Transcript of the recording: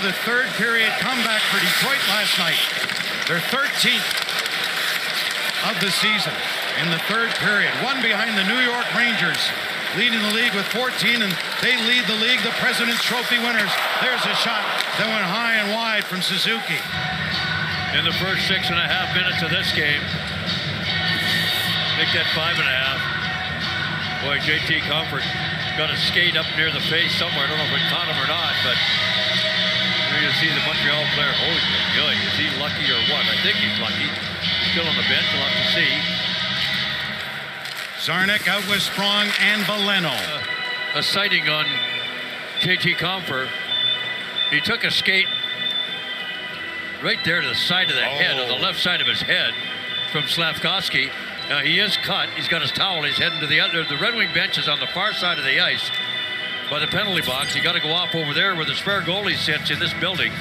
Another third period comeback for Detroit last night. Their 13th of the season in the third period. One behind the New York Rangers, leading the league with 14, and they lead the league, the President's Trophy winners. There's a shot that went high and wide from Suzuki. In the first six and a half minutes of this game, make that five and a half. Boy, JT Compher got a skate up near the face somewhere. I don't know if it caught him or not, but see the Montreal player. Oh, boy, is he lucky or what? I think he's lucky. Still on the bench. We'll have to see. Czarnik out with Sprong and Veleno. Uh, a sighting on JT Compher. He took a skate right there to the side of the oh. head, on the left side of his head from Slafkovsky. Now he is cut. He's got his towel. He's heading to the other. The Red Wing bench is on the far side of the ice by the penalty box. You got to go off over there where the spare goalie sits in this building.